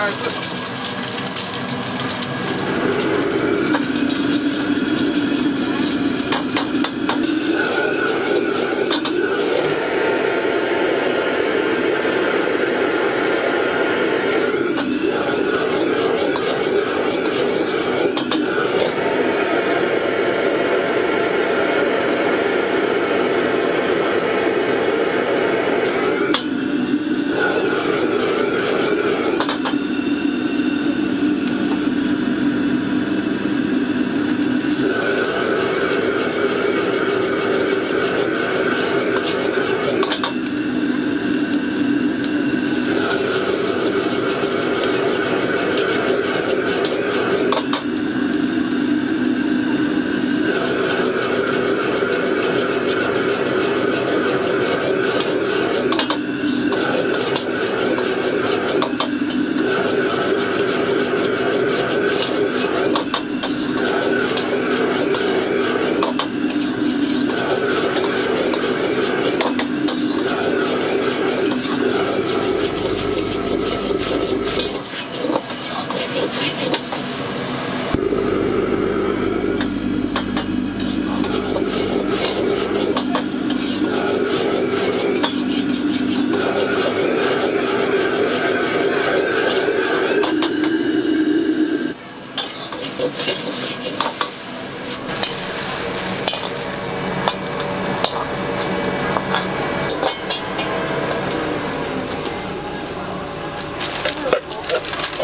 All right, listen.